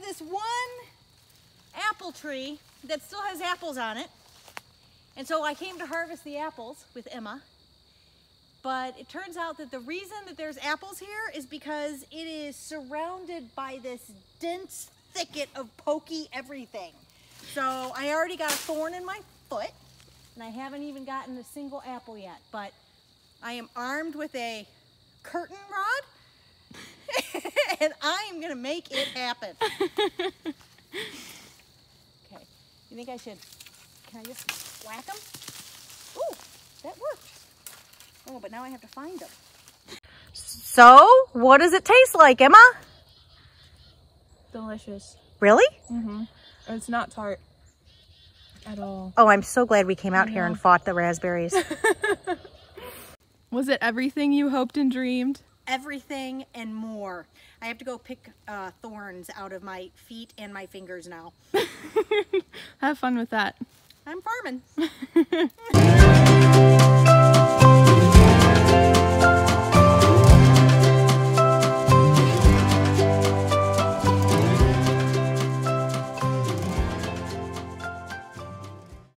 this one apple tree that still has apples on it. And so I came to harvest the apples with Emma. But it turns out that the reason that there's apples here is because it is surrounded by this dense thicket of pokey everything. So I already got a thorn in my foot and I haven't even gotten a single apple yet, but I am armed with a curtain rod and I am gonna make it happen. okay, you think I should, can I just whack them? Ooh, that worked. Oh, but now I have to find them. So, what does it taste like, Emma? Delicious. Really? Mm-hmm. It's not tart at all. Oh, I'm so glad we came out here and fought the raspberries. Was it everything you hoped and dreamed? Everything and more. I have to go pick uh, thorns out of my feet and my fingers now. Have fun with that. I'm farming.